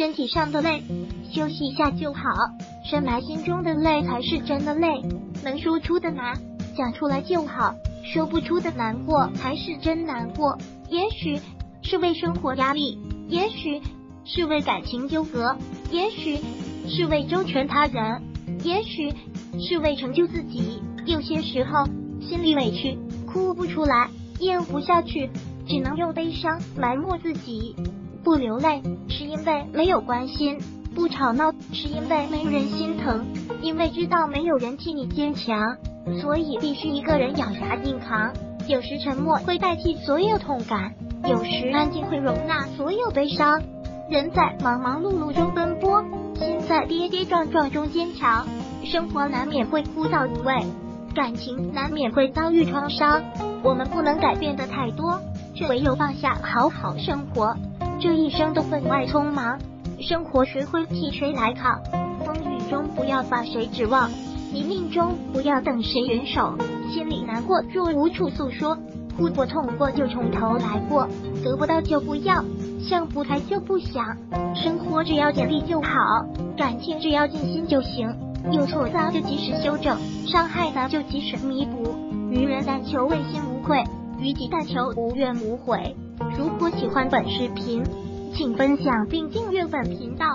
身体上的累，休息一下就好。深埋心中的累才是真的累，能说出的难，讲出来就好；说不出的难过才是真难过。也许是为生活压力，也许是为感情纠葛，也许是为周全他人，也许是为成就自己。有些时候心里委屈，哭不出来，咽不下去，只能用悲伤埋没自己。不流泪是因为没有关心。不吵闹是因为没人心疼，因为知道没有人替你坚强，所以必须一个人咬牙硬扛。有时沉默会代替所有痛感，有时安静会容纳所有悲伤。人在忙忙碌碌中奔波，心在跌跌撞撞中坚强。生活难免会枯燥无味，感情难免会遭遇创伤。我们不能改变的太多，却唯有放下，好好生活。这一生都分外匆忙。生活谁会替谁来扛？风雨中不要把谁指望，泥泞中不要等谁援手。心里难过若无处诉说，哭过痛过就从头来过。得不到就不要，想不开就不想。生活只要尽力就好，感情只要尽心就行。有错咱就及时修正，伤害咱就及时弥补。愚人但求问心无愧，与己但求无怨无悔。如果喜欢本视频。请分享并订阅本频道。